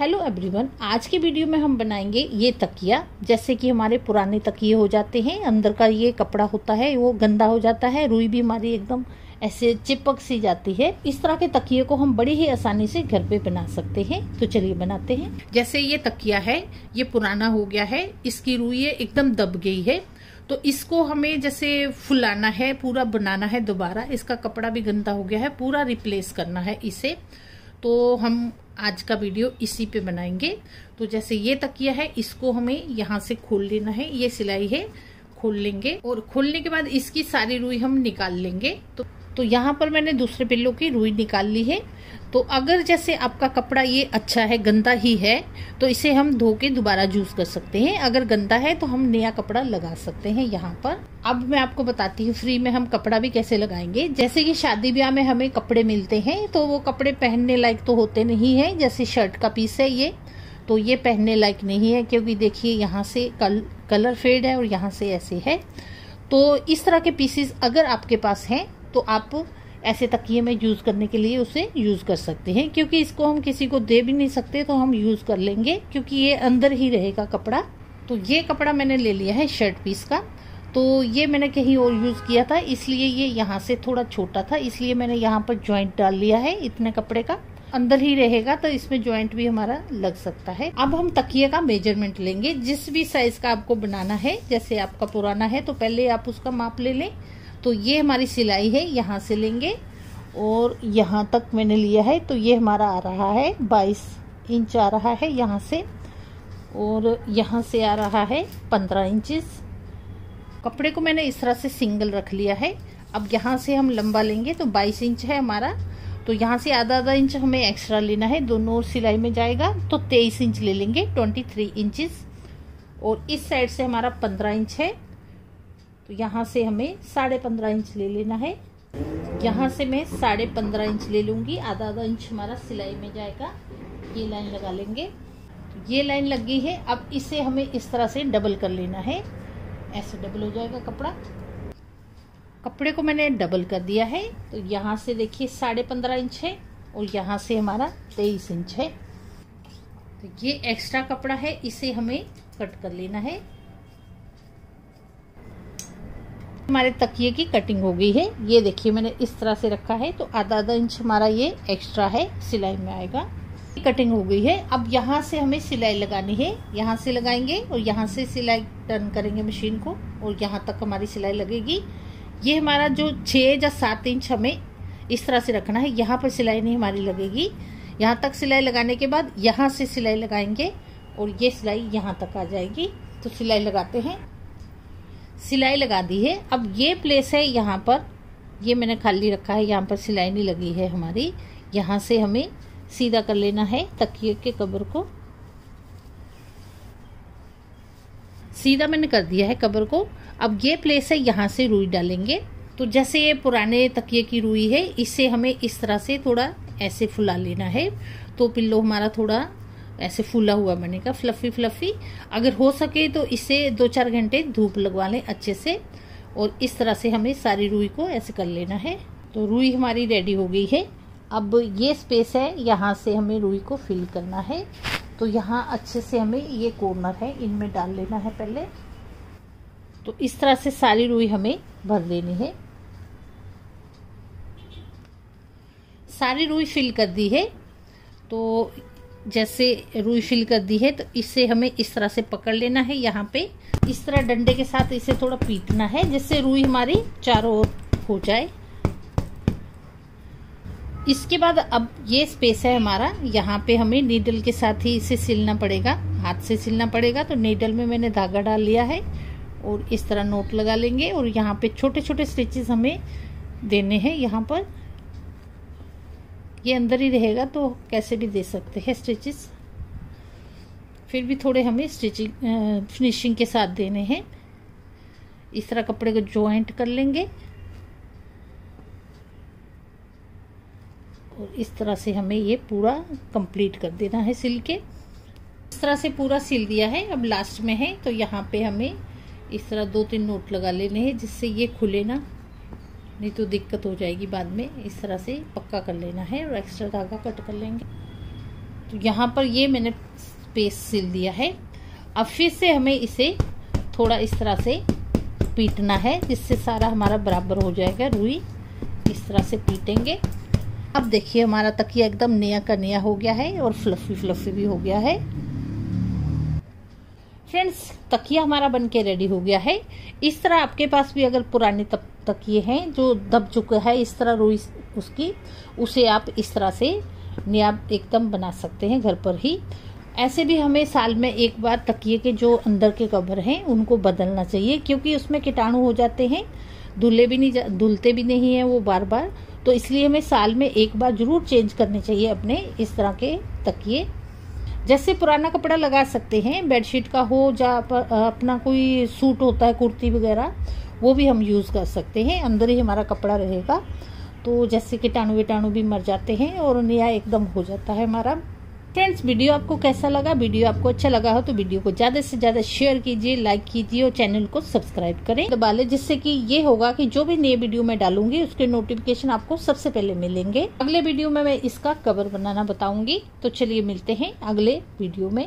Hello everyone आज के video में हम बनाएँगे ये तकिया। जैसे कि हमारे पुराने तकिए हो जाते हैं, अंदर का ये कपड़ा होता है, वो गंदा हो जाता है, रुई भी हमारी एकदम ऐसे चिपक सी जाती है। इस तरह के तकिए को हम बड़ी ही आसानी से घर पे बना सकते हैं। तो चलिए बनाते हैं। जैसे ये तकिया है, ये पुराना हो गया है, इसकी रुई एकदम दब गई है। तो इसको हमें जैसे फुलाना है, पूरा बनाना है दोबारा। इसका कपड़ा भी गंदा हो गया है, पूरा रिप्लेस करना है इसे। तो हम आज का वीडियो इसी पे बनाएँगे। तो जैसे ये तकिया है, इसको हमें यहाँ से खोल लेना है। ये सिलाई है, खोल लेंगे और खोलने के बाद इसकी सारी रुई हम निकाल लेंगे। तो तो यहाँ पर मैंने दूसरे पिल्लों की रुई निकाल ली है। तो अगर जैसे आपका कपड़ा ये अच्छा है गंदा ही है तो इसे हम धो के दोबारा यूज़ कर सकते हैं। अगर गंदा है तो हम नया कपड़ा लगा सकते हैं यहाँ पर। अब मैं आपको बताती हूँ फ्री में हम कपड़ा भी कैसे लगाएँगे। जैसे कि शादी ब्याह में हमें कपड़े मिलते हैं तो वो कपड़े पहनने लायक तो होते नहीं है। जैसे शर्ट का पीस है ये तो ये पहनने लायक नहीं है क्योंकि देखिए यहाँ से कल, कलर फेड है और यहाँ से ऐसे है। तो इस तरह के पीसेस अगर आपके पास हैं तो आप ऐसे तकिए में यूज़ करने के लिए उसे यूज़ कर सकते हैं, क्योंकि इसको हम किसी को दे भी नहीं सकते तो हम यूज़ कर लेंगे, क्योंकि ये अंदर ही रहेगा कपड़ा। तो ये कपड़ा मैंने ले लिया है शर्ट पीस का। तो ये मैंने कहीं और यूज़ किया था, इसलिए ये यहाँ से थोड़ा छोटा था, इसलिए मैंने यहाँ पर ज्वाइंट डाल लिया है इतने कपड़े का। अंदर ही रहेगा तो इसमें ज्वाइंट भी हमारा लग सकता है। अब हम तकिए का मेज़रमेंट लेंगे। जिस भी साइज़ का आपको बनाना है, जैसे आपका पुराना है तो पहले आप उसका माप ले लें। तो ये हमारी सिलाई है, यहाँ से लेंगे। और यहाँ तक मैंने लिया है तो ये हमारा आ रहा है 22 इंच आ रहा है यहाँ से। और यहाँ से आ रहा है 15 इंचेस। कपड़े को मैंने इस तरह से सिंगल रख लिया है। अब यहाँ से हम लंबा लेंगे तो 22 इंच है हमारा। तो यहाँ से आधा आधा इंच हमें एक्स्ट्रा लेना है, दोनों सिलाई में जाएगा तो 23 इंच ले लेंगे 23 इंचेस। और इस साइड से हमारा 15 इंच है। तो यहाँ से हमें साढ़े पंद्रह इंच ले लेना है। यहाँ से मैं साढ़े पंद्रह इंच ले लूँगी। आधा आधा इंच हमारा सिलाई में जाएगा। ये लाइन लगा लेंगे। ये लाइन लग गई है। अब इसे हमें इस तरह से डबल कर लेना है। ऐसे डबल हो जाएगा कपड़ा। कपड़े को मैंने डबल कर दिया है। तो यहाँ से देखिए साढ़े पंद्रह इंच है और यहाँ से हमारा तेईस इंच है। तो ये एक्स्ट्रा कपड़ा है। इसे हमें कट कर लेना है। हमारे तकिए की कटिंग हो गई है। ये देखिए मैंने इस तरह से रखा है तो आधा आधा इंच हमारा ये एक्स्ट्रा है, सिलाई में आएगा। कटिंग हो गई है। अब यहाँ से हमें सिलाई लगानी है। यहाँ से लगाएँगे और यहाँ से सिलाई टर्न करेंगे मशीन को, और यहाँ तक हमारी सिलाई लगेगी। ये हमारा जो छः या सात इंच हमें इस तरह से रखना है। यहाँ पर सिलाई नहीं हमारी लगेगी। यहाँ तक सिलाई लगाने के बाद यहाँ से सिलाई लगाएँगे, और ये सिलाई यहाँ तक आ जाएगी। तो सिलाई लगाते हैं। सिलाई लगा दी है। अब ये प्लेस है यहाँ पर। ये मैंने खाली रखा है। यहाँ पर सिलाई नहीं लगी है हमारी। यहाँ से हमें सीधा कर लेना है तकिए के कबर को। सीधा मैंने कर दिया है कबर को। अब ये प्लेस है, यहाँ से रुई डालेंगे। तो जैसे ये पुराने तकिए की रुई है, इसे हमें इस तरह से थोड़ा ऐसे फुला लेना है। तो पिल्लो हमारा थोड़ा ऐसे फूला हुआ बनेगा फ्लफी फ्लफी अगर हो सके तो इसे दो चार घंटे धूप लगवा लें अच्छे से। और इस तरह से हमें सारी रुई को ऐसे कर लेना है। तो रुई हमारी रेडी हो गई है। अब ये स्पेस है, यहाँ से हमें रुई को फिल करना है। तो यहाँ अच्छे से हमें ये कॉर्नर है, इनमें डाल लेना है पहले। तो इस तरह से सारी रुई हमें भर देनी है। सारी रुई फिल कर दी है। तो जैसे रुई फिल कर दी है तो इसे हमें इस तरह से पकड़ लेना है। यहाँ पे इस तरह डंडे के साथ इसे थोड़ा पीटना है, जिससे रुई हमारी चारों ओर हो जाए। इसके बाद अब ये स्पेस है हमारा। यहाँ पे हमें नीडल के साथ ही इसे सिलना पड़ेगा। हाथ से सिलना पड़ेगा। तो नीडल में मैंने धागा डाल लिया है और इस तरह नोट लगा लेंगे और यहाँ पे छोटे छोटे स्टिचेस हमें देने हैं। यहाँ पर ये अंदर ही रहेगा तो कैसे भी दे सकते हैं स्टिचेस फिर भी थोड़े हमें स्टिचिंग फिनिशिंग के साथ देने हैं। इस तरह कपड़े को ज्वाइंट कर लेंगे। और इस तरह से हमें ये पूरा कंप्लीट कर देना है सिल के। इस तरह से पूरा सिल दिया है। अब लास्ट में है तो यहाँ पे हमें इस तरह दो तीन नोट लगा लेने हैं जिससे ये खुले ना। नहीं तो दिक्कत हो जाएगी बाद में। इस तरह से पक्का कर लेना है और एक्स्ट्रा धागा कट कर लेंगे। तो यहाँ पर ये मैंने पेस्ट सिल दिया है। अब फिर से हमें इसे थोड़ा इस तरह से पीटना है, जिससे सारा हमारा बराबर हो जाएगा। रुई इस तरह से पीटेंगे। अब देखिए हमारा तकिया एकदम नया का नया हो गया है और फ्लफी फ्लफी भी हो गया है। फ्रेंड्स तकिया हमारा बन के रेडी हो गया है। इस तरह आपके पास भी अगर पुराने तकिए हैं, जो दब चुका है, इस तरह रुई उसकी, उसे आप इस तरह से नया एकदम बना सकते हैं घर पर ही। ऐसे भी हमें साल में एक बार तकिए के जो अंदर के कवर हैं, उनको बदलना चाहिए, क्योंकि उसमें कीटाणु हो जाते हैं। धुले भी नहीं धुलते भी नहीं हैं वो बार बार तो इसलिए हमें साल में एक बार ज़रूर चेंज करने चाहिए अपने इस तरह के तकिए। जैसे पुराना कपड़ा लगा सकते हैं बेडशीट का हो या अपना कोई सूट होता है, कुर्ती वगैरह, वो भी हम यूज़ कर सकते हैं, अंदर ही हमारा कपड़ा रहेगा। तो जैसे कीटाणु वीटाणु भी मर जाते हैं और नया एकदम हो जाता है हमारा। फ्रेंड्स वीडियो आपको कैसा लगा? वीडियो आपको अच्छा लगा हो तो वीडियो को ज़्यादा से ज़्यादा शेयर कीजिए लाइक कीजिए और चैनल को सब्सक्राइब करें। दबा ले जिससे कि ये होगा कि जो भी नए वीडियो मैं डालूँगी, उसके नोटिफिकेशन आपको सबसे पहले मिलेंगे। अगले वीडियो में मैं इसका कवर बनाना बताऊँगी। तो चलिए मिलते हैं अगले वीडियो में।